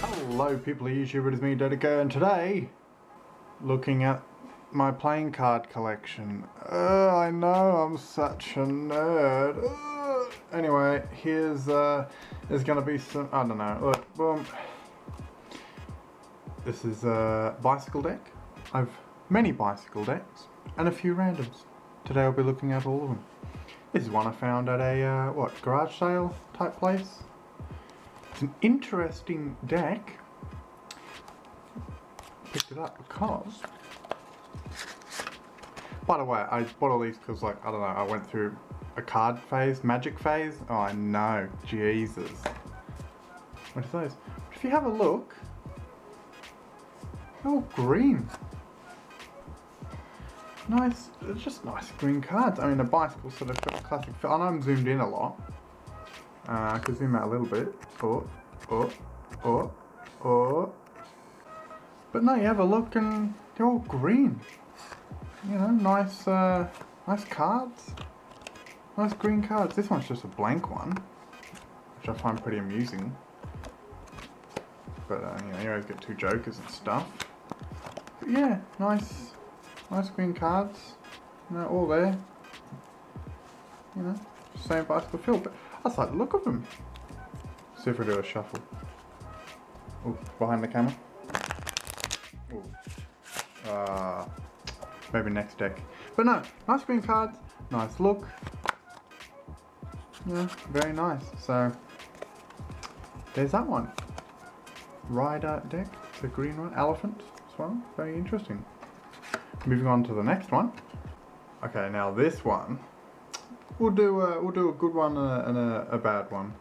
Hello people of YouTube, it is me Dirtyker and today looking at my playing card collection. Uh, I know I'm such a nerd. Uh, anyway, here's uh, there's gonna be some I don't know. Look, boom. This is a bicycle deck. I've many bicycle decks and a few randoms. Today I'll be looking at all of them. This is one I found at a uh, what garage sale type place. It's an interesting deck. Picked it up because by the way, I bought all these because, like, I don't know, I went through a card phase, magic phase. Oh, I know, Jesus. What are those? If you have a look, they're all green. Nice, it's just nice green cards. I mean, the bicycle sort of classic feel. I know I'm zoomed in a lot. Uh, I could zoom out a little bit. Oh, oh, oh, oh. But no, you have a look and they're all green you know, nice, uh, nice cards. Nice green cards. This one's just a blank one, which I find pretty amusing. But, uh, you know, you always get two jokers and stuff. But yeah, nice, nice green cards. Know, all there. You know, same bicycle feel. But I just like the look of them. See if we do a shuffle. Oh, behind the camera. Ooh. Uh, maybe next deck. But no, nice green cards, nice look. Yeah, very nice. So there's that one. Rider deck, the green one, elephant as well. Very interesting. Moving on to the next one. Okay, now this one, we'll do a, we'll do a good one and a, and a, a bad one.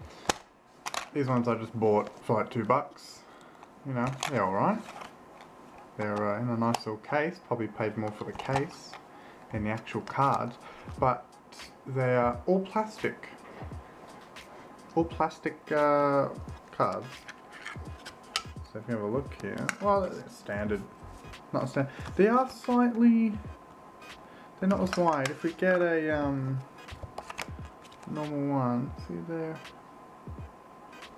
These ones I just bought for like two bucks. You know, they're alright. They're uh, in a nice little case, probably paid more for the case than the actual cards, but they are all plastic. All plastic uh, cards. So if you have a look here, well, standard, not standard. They are slightly, they're not as wide. If we get a um, normal one, see there,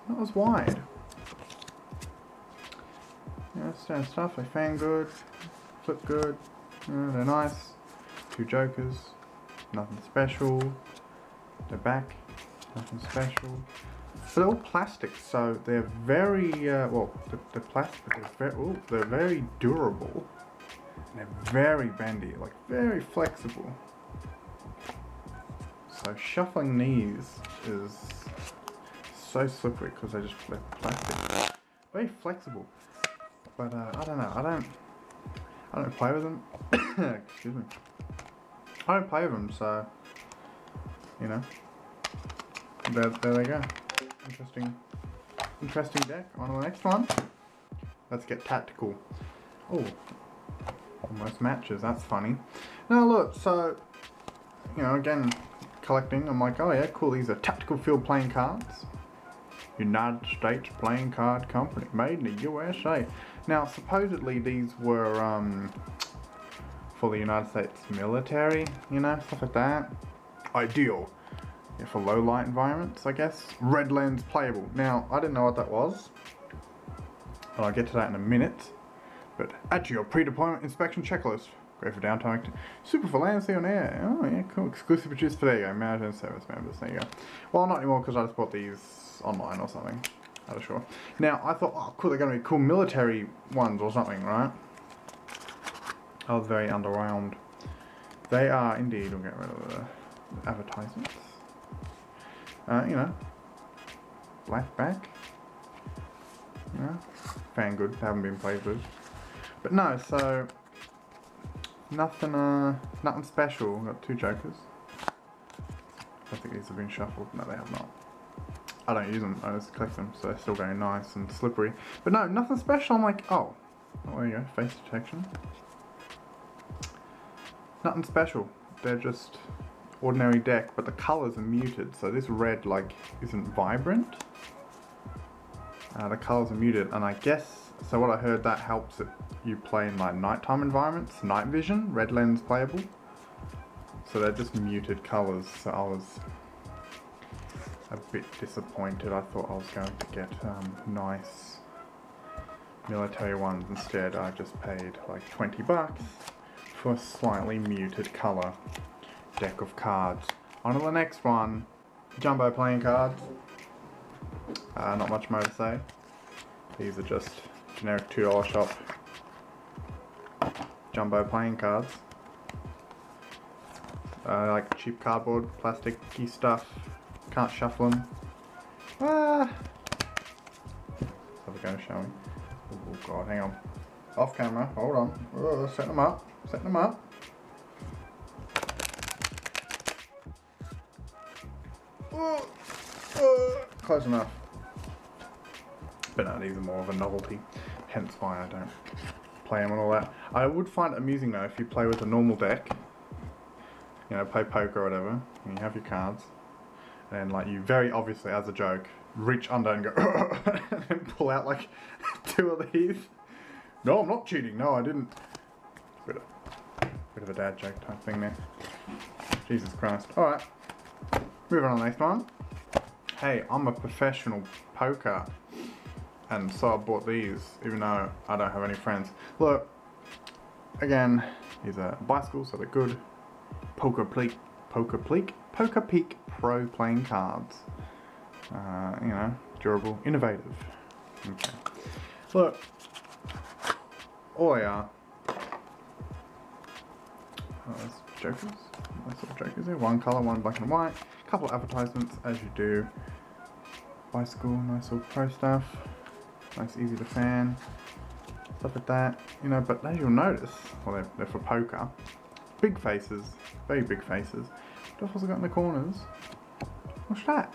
not as wide. Yeah, standard stuff. They fan good, flip good. Yeah, they're nice. Two jokers, nothing special. They're back, nothing special. They're all plastic, so they're very uh, well. The, the plastic, they're very, ooh, they're very durable. they're very bendy, like very flexible. So shuffling these is so slippery because they're just plastic. Very flexible. But uh, I don't know. I don't. I don't play with them. Excuse me. I don't play with them, so you know. There, there they go. Interesting, interesting deck. On to the next one. Let's get tactical. Oh, almost matches. That's funny. Now look, so you know, again, collecting. I'm like, oh yeah, cool. These are tactical field playing cards. United States Playing Card Company, made in the USA. Now, supposedly these were um, for the United States military, you know, stuff like that. Ideal yeah, for low light environments, I guess. Red lens playable. Now, I didn't know what that was, and I'll get to that in a minute. But add to your pre-deployment inspection checklist. Great for downtime. Super for see on air. Oh yeah, cool. Exclusive produced for there you go. Service members. There you go. Well, not anymore because I just bought these online or something. I'm not sure. Now, I thought, oh cool, they're going to be cool military ones or something, right? I was very underwhelmed. They are indeed, we'll get rid of the advertisements. Uh, you know, black back. You know, fan good, haven't been played with. But no, so, nothing, uh, nothing special. Got two jokers. I think these have been shuffled. No, they have not. I don't use them, I just collect them, so they're still very nice and slippery. But no, nothing special. I'm like, oh, oh there you go, face detection. Nothing special. They're just ordinary deck, but the colors are muted. So this red, like, isn't vibrant. Uh, the colors are muted, and I guess, so what I heard, that helps it you play in like nighttime environments, night vision, red lens playable. So they're just muted colors, so I was a bit disappointed. I thought I was going to get um, nice military ones. Instead, I just paid like 20 bucks for a slightly muted colour deck of cards. On to the next one. Jumbo playing cards. Uh, not much more to say. These are just generic $2 shop jumbo playing cards. Uh, like cheap cardboard, plasticky stuff. Can't shuffle them. Ah! Have a go, shall we? Oh god, hang on. Off camera, hold on. Oh, set them up, set them up. Close enough. But no, even more of a novelty, hence why I don't play them and all that. I would find it amusing though if you play with a normal deck, you know, play poker or whatever, and you have your cards, and like you very obviously, as a joke, reach under and go, and pull out like two of these. No, I'm not cheating. No, I didn't. Bit of, bit of a dad joke type thing there. Jesus Christ. All right, moving on to the next one. Hey, I'm a professional poker and so I bought these even though I don't have any friends. Look, again, these are bicycles, so they're good. Poker Peek, Poker Peek, Poker Peek Pro playing cards. Uh, you know, durable, innovative. Okay. Look, all they are. Oh, jokers. Nice little jokers there. One colour, one black and white. Couple advertisements, as you do. Bicycle, nice little pro stuff. Nice, easy to fan. Stuff like that. You know, but as you'll notice, well, they're, they're for poker. Big faces. Very big faces. I got in the corners? What's that?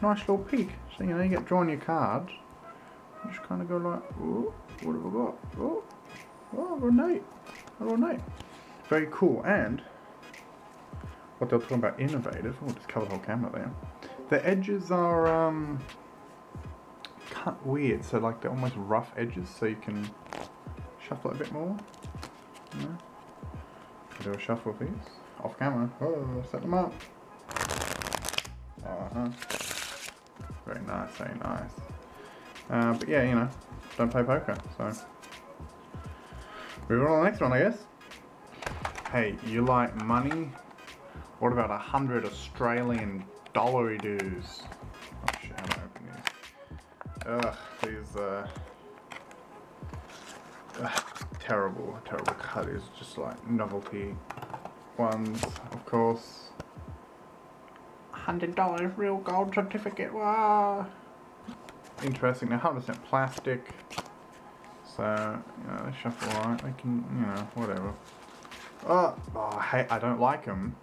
Nice little peek. So, you know, you get drawn your cards. You just kind of go like, oh, what have I got? Oh, oh, a night. A night. Very cool. And what they're talking about innovative. Oh, just cover the whole camera there. The edges are um, cut weird, so like they're almost rough edges, so you can shuffle it a bit more. Do a shuffle of these off camera. Oh, set them up. Uh huh. Very nice, very nice. Uh, but yeah, you know, don't play poker, so. Moving on to the next one, I guess. Hey, you like money? What about a hundred Australian dollary dues? Ugh, these, uh, ugh, terrible, terrible cut is just like novelty ones, of course. $100 real gold certificate, wow! Interesting, they're 100% plastic. So, you know, they shuffle right, they can, you know, whatever. Oh, oh hey, I don't like them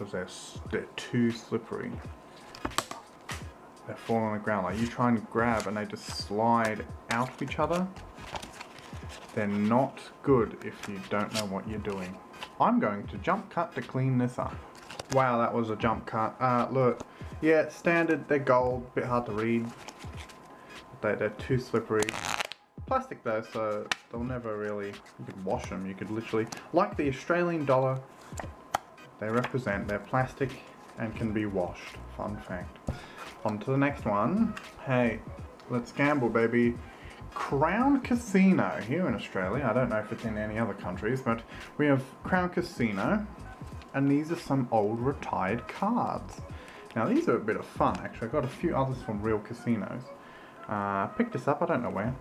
because they're, they're too slippery they fall on the ground. Like you try and grab and they just slide out of each other. They're not good if you don't know what you're doing. I'm going to jump cut to clean this up. Wow, that was a jump cut. Uh, look, yeah, standard, they're gold, bit hard to read. They, they're too slippery. Plastic though, so they'll never really, you could wash them, you could literally, like the Australian dollar, they represent, they're plastic and can be washed. Fun fact. On to the next one. Hey, let's gamble, baby. Crown Casino here in Australia. I don't know if it's in any other countries, but we have Crown Casino, and these are some old retired cards. Now these are a bit of fun actually. I got a few others from real casinos. Uh, picked this up, I don't know where.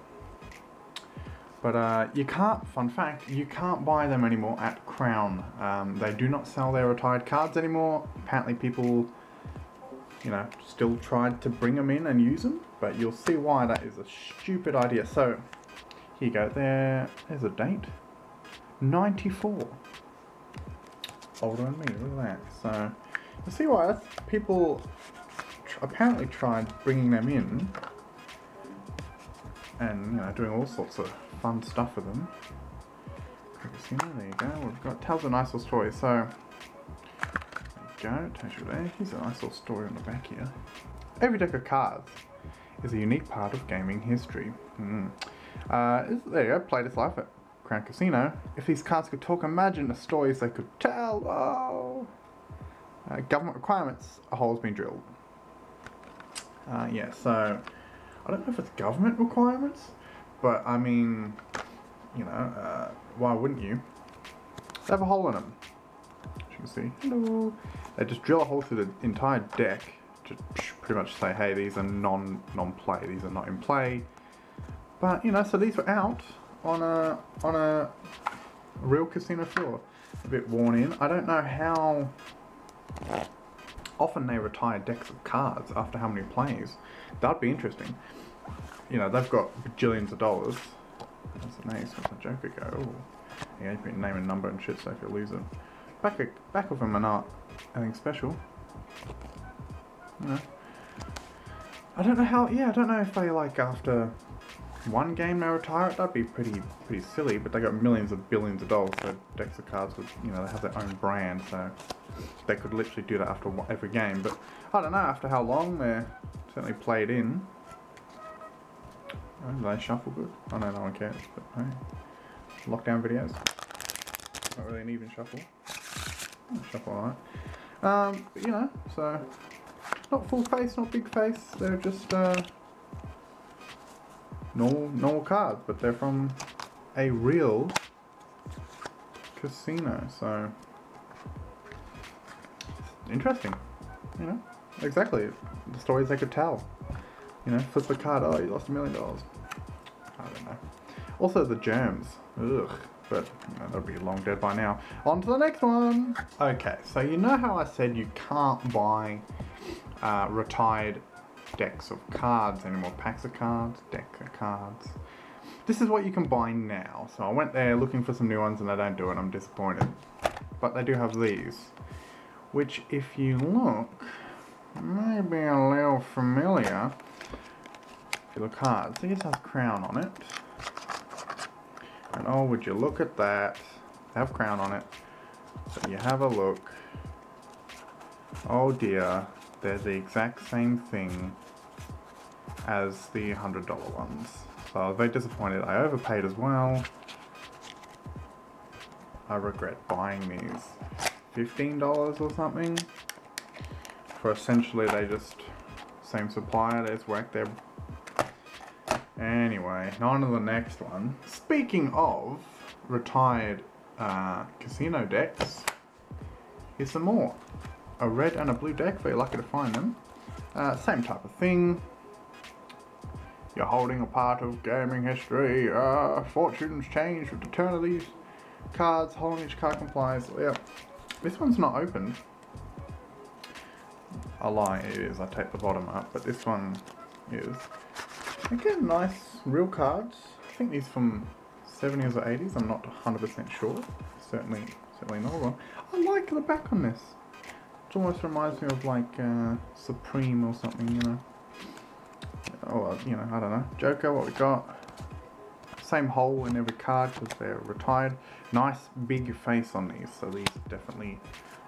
But uh, you can't, fun fact, you can't buy them anymore at Crown. Um, they do not sell their retired cards anymore. Apparently people you know, still tried to bring them in and use them, but you'll see why that is a stupid idea. So, here you go, there, there's a date, 94. Older than me, look at that. So, you see why people tr apparently tried bringing them in and, you know, doing all sorts of fun stuff with them. There you go, we've got, tells a nice little story. So, go, there. Here's a nice little story on the back here. Every deck of cards is a unique part of gaming history. Mm. Uh, there you go, play this life at Crown Casino. If these cards could talk, imagine the stories they could tell. Oh! Uh, government requirements, a hole's been drilled. Uh, yeah, so I don't know if it's government requirements, but I mean, you know, uh, why wouldn't you? They have a hole in them. As you can see, hello. They just drill a hole through the entire deck to pretty much say, hey, these are non non play. These are not in play. But you know, so these were out on a on a real casino floor. A bit worn in. I don't know how often they retire decks of cards after how many plays. That'd be interesting. You know, they've got bajillions of dollars. That's a nice. Where's the Joker go? Ooh. Yeah, you put name and number and shit so if you lose it. Back, back of them are not anything special. Know. I don't know how, yeah, I don't know if they like after one game they retire it, that'd be pretty pretty silly, but they got millions of billions of dollars, so decks of cards would, you know, they have their own brand, so they could literally do that after every game, but I don't know after how long they're certainly played in. Oh, do they shuffle good? I know no one cares, but hey. Lockdown videos. Not really an even shuffle. Oh, shuffle alright. Um, but you know, so not full face, not big face, they're just uh normal normal cards, but they're from a real casino, so interesting. You know? Exactly. The stories they could tell. You know, card, oh, you lost a million dollars. I don't know. Also, the germs. Ugh. But you know, they'll be long dead by now. On to the next one. Okay, so you know how I said you can't buy uh, retired decks of cards anymore. Packs of cards, deck of cards. This is what you can buy now. So I went there looking for some new ones and they don't do it. I'm disappointed. But they do have these. Which if you look, may be a little familiar. You look hard, see it has crown on it. And oh, would you look at that. Have crown on it. So you have a look. Oh dear, they're the exact same thing as the $100 ones. So I was very disappointed. I overpaid as well. I regret buying these. $15 or something. For essentially they just, same supplier, they just whack their... Anyway, on to the next one. Speaking of retired uh, casino decks, here's some more. A red and a blue deck, very lucky to find them. Uh, same type of thing. You're holding a part of gaming history. Uh, fortunes change with the turn of these cards. Holding each card complies. Yeah. This one's not opened. I lie, it is. I take the bottom up, but this one is. Again, nice real cards. I think these from 70s or 80s. I'm not 100% sure. Certainly, certainly not one. I like the back on this. It almost reminds me of like uh, Supreme or something, you know oh, you know, I don't know. Joker, what we got? Same hole in every card because they're retired. Nice big face on these, so these definitely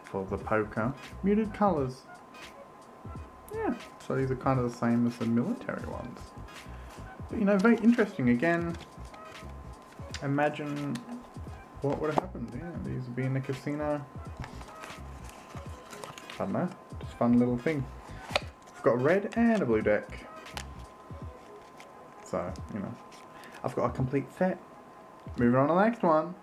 for the poker. Muted colours. Yeah, so these are kind of the same as the military ones. You know, very interesting. Again, imagine what would have happened. Yeah, these would be in the casino. I don't know, just fun little thing. I've got a red and a blue deck. So, you know, I've got a complete set. Moving on to the next one.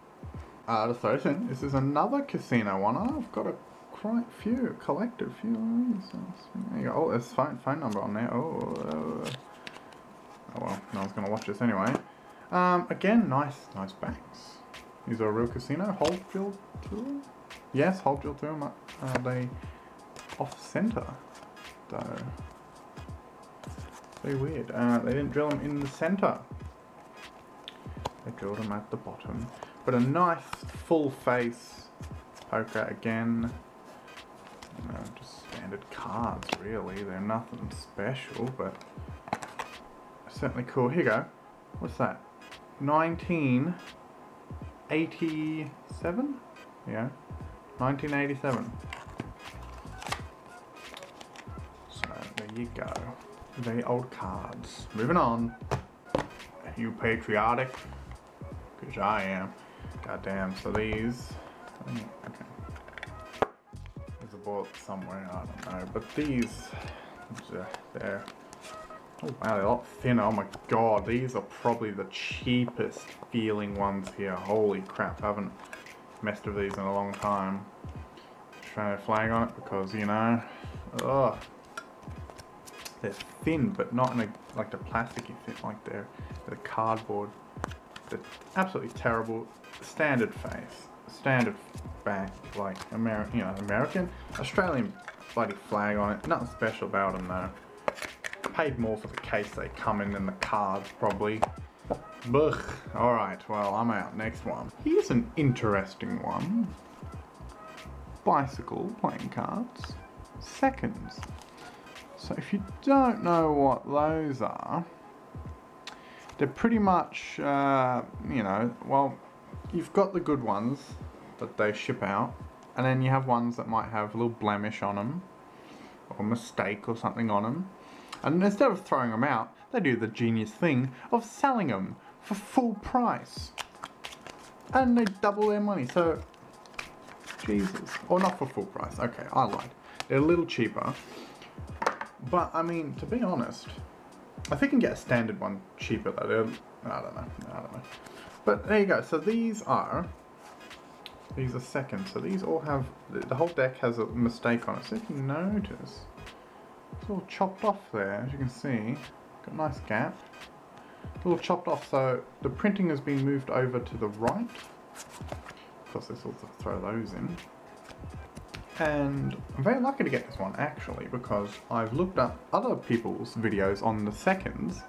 Uh, Thosin. This is another casino one. Oh, I've got a quite few, collected few. Oh, there's phone, phone number on there. Oh, uh, oh well, no one's going to watch this anyway. Um, again, nice, nice banks. These are a real casino. Hold drill tool? Yes, hold drill tool. Are uh, they off center? Though. Very weird. Uh, they didn't drill them in the center. They drilled them at the bottom. But a nice full face poker again. You know, just standard cards really. They're nothing special, but certainly cool. Here you go. What's that? 1987? Yeah. 1987. So there you go very old cards. Moving on. Are you patriotic? Because I am. Goddamn, so these... Okay. There's a book somewhere, I don't know. But these... They're Oh wow, they're a lot thinner. Oh my god, these are probably the cheapest feeling ones here. Holy crap, I haven't messed with these in a long time. Australian flag on it because, you know, ugh. They're thin, but not in a, like the plasticky thin, like they're, they're cardboard. They're absolutely terrible. Standard face, standard back, like American, you know, American, Australian bloody flag on it. Nothing special about them though. Paid more for the case they come in than the cards, probably. Ugh. Alright, well, I'm out. Next one. Here's an interesting one. Bicycle playing cards. Seconds. So if you don't know what those are, they're pretty much, uh, you know, well, you've got the good ones that they ship out, and then you have ones that might have a little blemish on them, or mistake or something on them. And instead of throwing them out, they do the genius thing of selling them for full price. And they double their money, so, Jesus. Or not for full price, okay, I lied. They're a little cheaper, but I mean, to be honest, I think you can get a standard one cheaper though. They're, I don't know. I don't know. But there you go. So these are these are second. So these all have the, whole deck has a mistake on it. So if you notice, all chopped off there. As you can see, got a nice gap. It's all chopped off. So the printing has been moved over to the right. Of course, this will throw those in. And I'm very lucky to get this one actually because I've looked up other people's videos on the seconds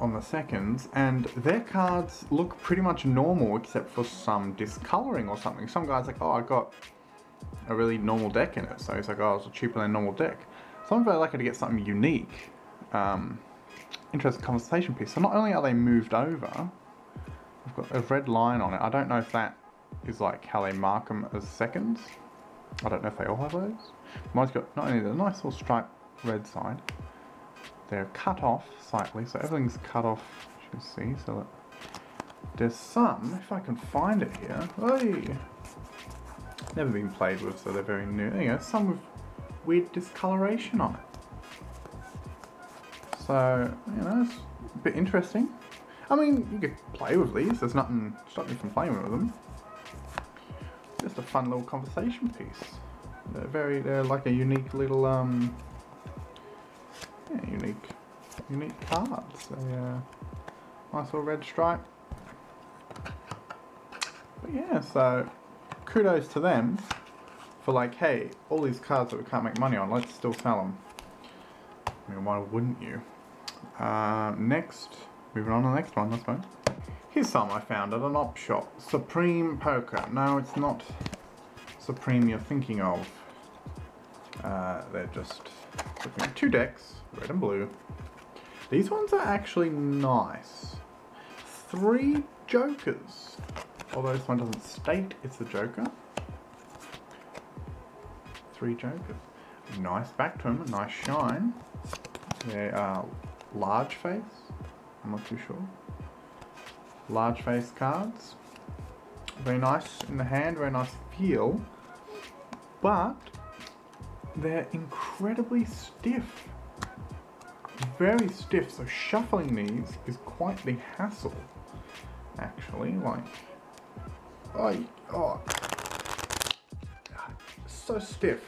on the seconds and their cards look pretty much normal except for some discoloring or something. Some guy's like, oh I got a really normal deck in it. So he's like, oh it's cheaper than normal deck. So I'm very lucky to get something unique. Um, interesting conversation piece. So not only are they moved over, I've got a red line on it. I don't know if that is like how they mark them as seconds. I don't know if they all have those. Mine's got not only the nice little striped red side, they're cut off slightly, so everything's cut off, you can see. So that there's some, if I can find it here. Hey, never been played with, so they're very new. There you go, some with weird discoloration on it. So, you know, it's a bit interesting. I mean, you could play with these, there's nothing stopping you from playing with them just a fun little conversation piece. They're very, they're like a unique little, um, yeah, unique, unique cards. They, uh, nice little red stripe. But yeah, so kudos to them for like, hey, all these cards that we can't make money on, let's still sell them. I mean, why wouldn't you? Uh, next, moving on to the next one, I suppose. Here's some I found at an op shop. Supreme Poker. No, it's not Supreme you're thinking of. Uh, they're just two decks, red and blue. These ones are actually nice. Three Jokers. Although this one doesn't state it's a Joker. Three Jokers. Nice back to him, a nice shine. They are large face. I'm not too sure large face cards. Very nice in the hand, very nice feel. But they're incredibly stiff. Very stiff, so shuffling these is quite the hassle. Actually, like, oh, oh, so stiff.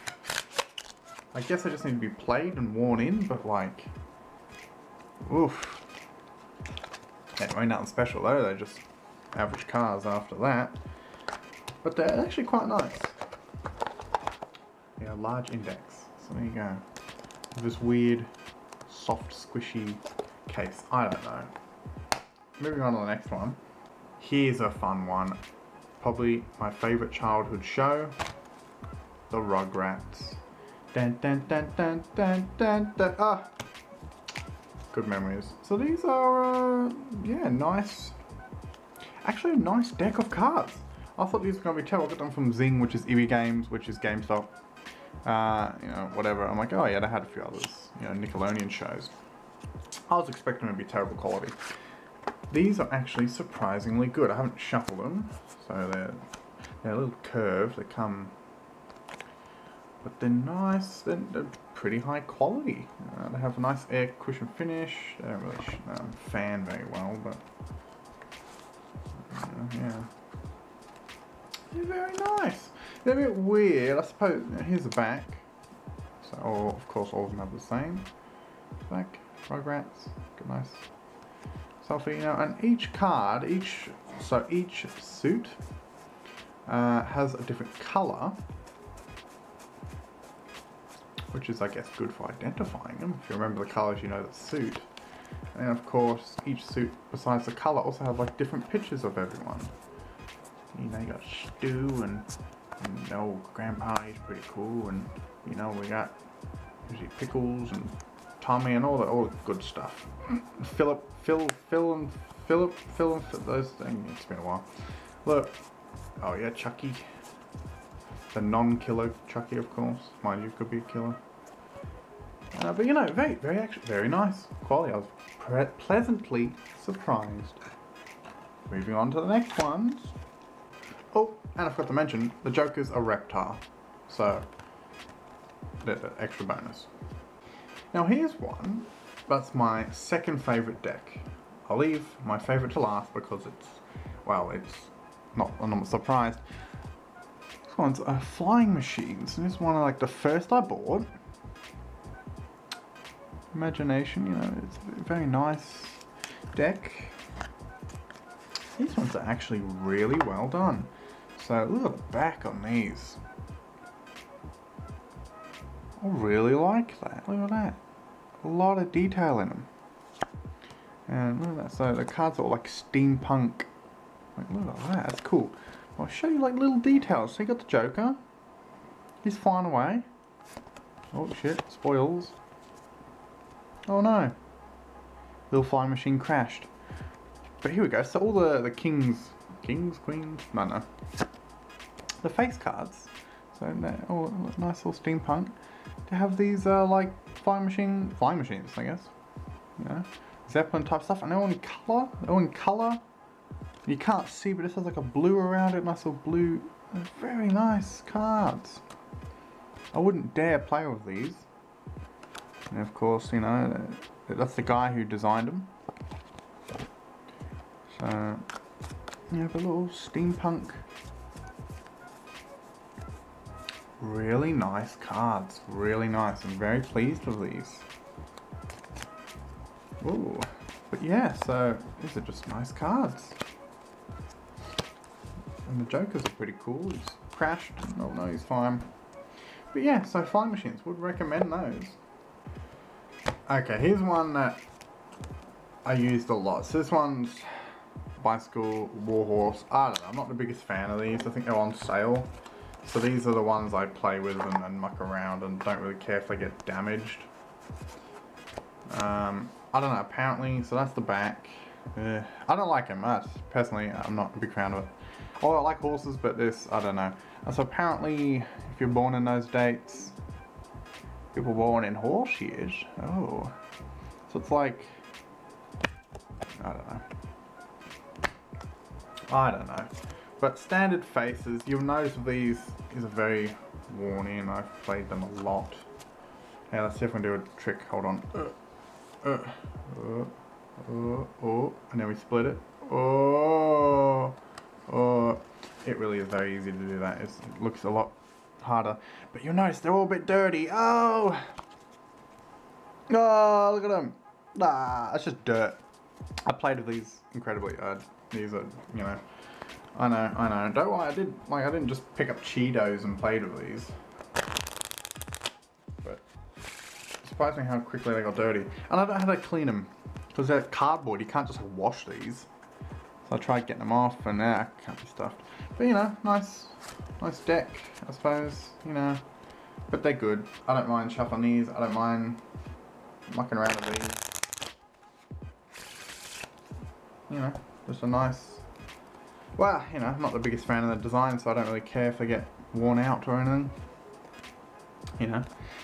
I guess I just need to be played and worn in, but like, oof. Anyway, nothing special though, they're just average cars after that. But they're actually quite nice. Yeah, large index. So there you go. This weird, soft, squishy case. I don't know. Moving on to the next one. Here's a fun one. Probably my favourite childhood show. The Rugrats. Dun dun dun dun dun dun dun. Ah! good memories. So these are, uh, yeah, nice. Actually, a nice deck of cards. I thought these were going to be terrible. I got them from Zing, which is EB Games, which is GameStop. Uh, you know, whatever. I'm like, oh yeah, they had a few others. You know, Nickelodeon shows. I was expecting them to be terrible quality. These are actually surprisingly good. I haven't shuffled them, so they're they're a little curved. They come but they're nice. They're, they're pretty high quality. Uh, they have a nice air cushion finish. They don't really um, fan very well, but uh, yeah. They're very nice. They're a bit weird, I suppose. Here's the back. So, oh, of course, all of them have the same back. Rugrats, good nice know, and each card, each so each suit uh, has a different color, which is, I guess, good for identifying them. If you remember the colors, you know the suit. And of course, each suit, besides the color, also have like different pictures of everyone. You know, you got Stu and, you know, Grandpa, he's pretty cool, and you know, we got usually Pickles and Tommy and all the all the good stuff. Philip, Phil, Phil and Philip, Phil and Phil, those things. It's been a while. Look, oh yeah, Chucky, the non-killer Chucky, of course. Mind you, could be a killer. Uh, but you know, very, very actually, very nice quality. I was pleasantly surprised. Moving on to the next ones. Oh, and I forgot to mention, the Joker's a reptile. So, extra bonus. Now here's one, that's my second favourite deck. I'll leave my favourite to last because it's, well, it's not, I'm not surprised. This one's a Flying Machines, this one like the first I bought. Imagination, you know, it's a very nice deck. These ones are actually really well done. So look at the back on these. I really like that. Look at that. A lot of detail in them. And look at that. So the cards are all like steampunk. Like, look at that. That's cool. I'll show you like little details. So you got the Joker. He's flying away. Oh shit. Spoils. Oh no. Little flying machine crashed. But here we go. So all the, the kings, kings, queens, no, no the face cards. So they're all nice little steampunk. To have these uh, like flying machine, flying machines, I guess. You know, Zeppelin type stuff, and they're all in color. They're all in color. You can't see, but it has like a blue around it. Nice little blue. They're very nice cards. I wouldn't dare play with these. And of course, you know, that's the guy who designed them. So, you have a little steampunk Really nice cards. Really nice. I'm very pleased with these. Ooh. But yeah, so these are just nice cards. And the Jokers are pretty cool. He's crashed. Oh no, he's fine. But yeah, so flying machines. Would recommend those. Okay, here's one that I used a lot. So this one's Bicycle Warhorse. I don't know, I'm not the biggest fan of these. I think they're on sale. So these are the ones I play with and, and muck around and don't really care if they get damaged. Um, I don't know, apparently, so that's the back. Uh, I don't like him much. Personally, I'm not a big fan of it. Oh, I like horses, but this, I don't know. And so apparently, if you're born in those dates, people born in horse years, oh. So it's like, I don't know. I don't know. But standard faces, you'll notice these is a very worn in. I've played them a lot. Yeah, let's see if we can do a trick. Hold on. Uh, uh, uh, oh, and then we split it. Oh, oh. It really is very easy to do that. It's, it looks a lot harder. But you'll notice they're all a bit dirty. Oh! Oh, look at them. Ah, that's just dirt. I played with these incredibly. Uh, these are, you know, I know, I know. Don't worry, I did like I didn't just pick up Cheetos and played with these. But surprised me how quickly they got dirty. And I don't know how to clean them. Because they're cardboard, you can't just wash these. So I tried getting them off and now can't be stuffed. But you know, nice nice deck, I suppose, you know. But they're good. I don't mind shuffling these, I don't mind mucking around with these. You know, just a nice well, you know, I'm not the biggest fan of the design, so I don't really care if they get worn out or anything. You know,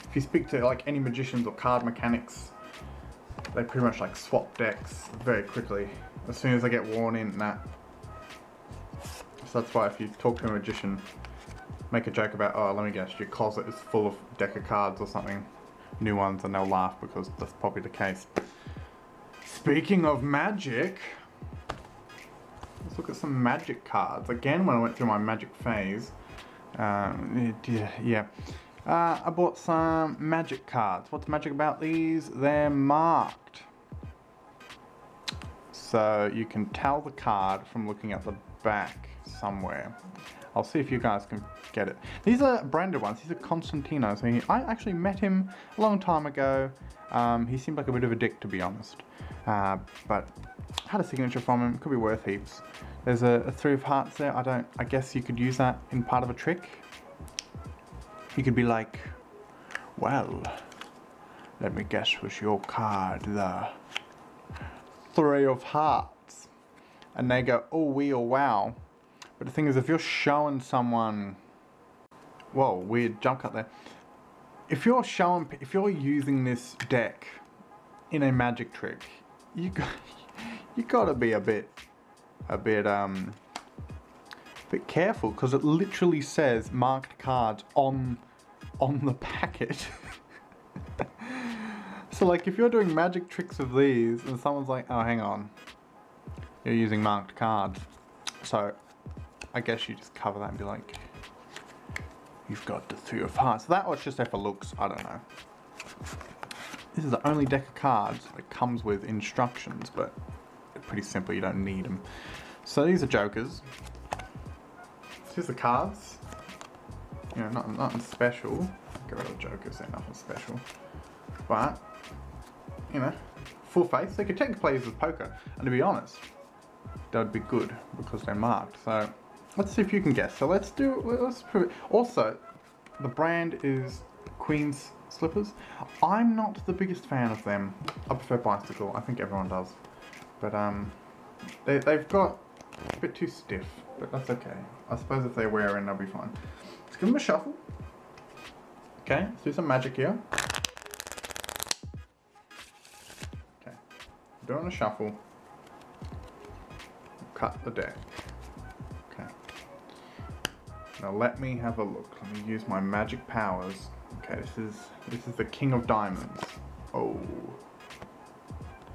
if you speak to like any magicians or card mechanics, they pretty much like swap decks very quickly as soon as they get worn in. That. So that's why if you talk to a magician, make a joke about, oh, let me guess, your closet is full of deck of cards or something, new ones, and they'll laugh because that's probably the case. Speaking of magic, let's look at some magic cards. Again, when I went through my magic phase, um, yeah. Uh, I bought some magic cards. What's magic about these? They're marked. So you can tell the card from looking at the back somewhere. I'll see if you guys can get it. These are branded ones. These are Constantino. So I actually met him a long time ago. Um, he seemed like a bit of a dick, to be honest. Uh, but had a signature from him. Could be worth heaps. There's a, a three of hearts there. I don't. I guess you could use that in part of a trick. You could be like, well, let me guess was your card the three of hearts, and they go, oh we or wow. But the thing is, if you're showing someone, whoa, weird jump cut there. If you're showing, if you're using this deck in a magic trick, you you got to be a bit, a bit um, a bit careful because it literally says marked cards on, on the packet. so like if you're doing magic tricks of these and someone's like, oh hang on, you're using marked cards. So I guess you just cover that and be like, you've got the three of hearts. That was just there for looks, I don't know. This is the only deck of cards that comes with instructions, but pretty simple, you don't need them. So these are jokers. Here's the cards. You know, nothing, nothing special. Get rid of the jokers, they're nothing special. But, you know, full face. They could take players as poker. And to be honest, that would be good because they're marked. So Let's see if you can guess. So let's do, let's prove it. Also, the brand is Queen's Slippers. I'm not the biggest fan of them. I prefer Bicycle. I think everyone does. But um, they, they've got a bit too stiff, but that's okay. I suppose if they wear in, they'll be fine. Let's give them a shuffle. Okay, let's do some magic here. Okay, doing a shuffle. Cut the deck. Okay. Now let me have a look. Let me use my magic powers. Okay, this is this is the King of Diamonds. Oh.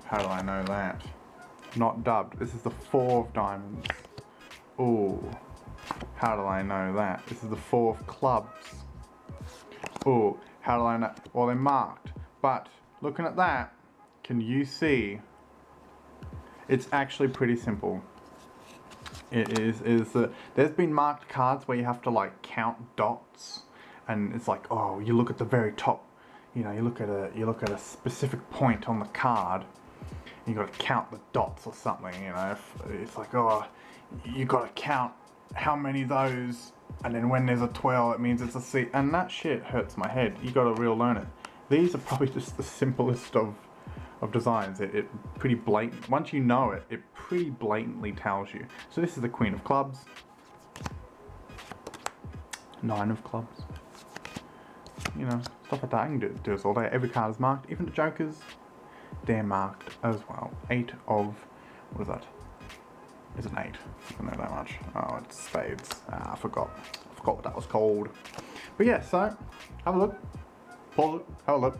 How do I know that? Not dubbed. This is the Four of Diamonds. Oh. How do I know that? This is the Four of Clubs. Oh. How do I know? Well, they're marked. But looking at that, can you see? It's actually pretty simple. It is is that there's been marked cards where you have to like count dots, and it's like oh you look at the very top, you know you look at a you look at a specific point on the card, you got to count the dots or something. You know it's like oh you got to count how many those, and then when there's a twelve it means it's a C, and that shit hurts my head. You got to real learn it. These are probably just the simplest of of designs. It, it pretty blatant, once you know it, it pretty blatantly tells you. So this is the Queen of Clubs. Nine of Clubs. You know, stuff like that. I can do, do this all day. Every card is marked. Even the Jokers, they're marked as well. Eight of, what is that? Is it eight? I don't know that much. Oh, it's spades. Ah, I forgot. I forgot what that was called. But yeah, so, have a look. Pause it. Have a look.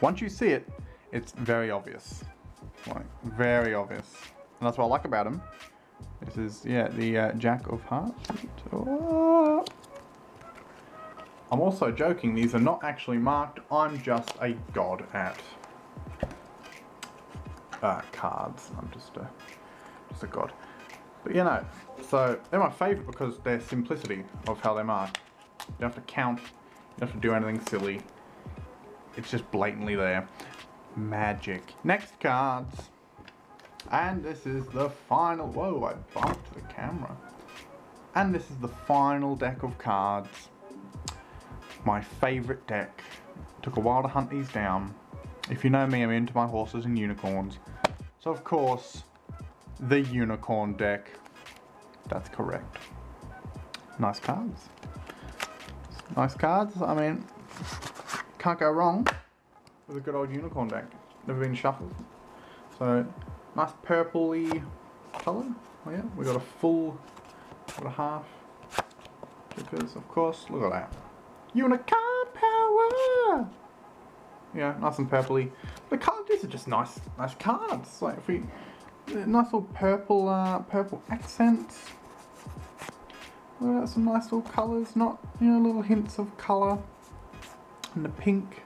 Once you see it, it's very obvious. Like, very obvious. And that's what I like about him. This is, yeah, the uh, Jack of Hearts. Oh. I'm also joking, these are not actually marked. I'm just a god at uh, cards. I'm just a, just a god. But you know, so they're my favourite because their simplicity of how they're marked. You don't have to count, you don't have to do anything silly. It's just blatantly there magic. Next cards. And this is the final, whoa, I bumped the camera. And this is the final deck of cards. My favourite deck. Took a while to hunt these down. If you know me, I'm into my horses and unicorns. So of course, the unicorn deck. That's correct. Nice cards. Nice cards, I mean, can't go wrong with a good old unicorn deck. Never been shuffled. So, nice purpley colour. Oh yeah, we got a full, got a half. stickers, of course. Look at that. Unicorn power! Yeah, nice and purpley. The card, these are just nice, nice cards. Like if we, nice little purple, uh, purple accents. Look at some nice little colours, not, you know, little hints of colour. And the pink.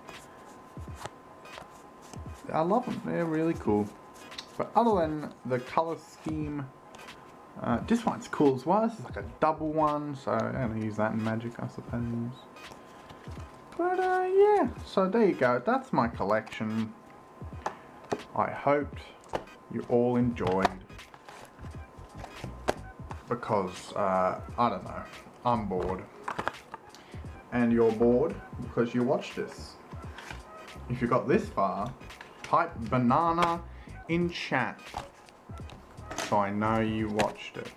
I love them, they're really cool. But other than the colour scheme, uh, this one's cool as well. This is like a double one, so I'm to use that in Magic, I suppose. But uh, yeah, so there you go. That's my collection. I hoped you all enjoyed. Because, uh, I don't know, I'm bored. And you're bored because you watched this. If you got this far, type banana in chat so I know you watched it.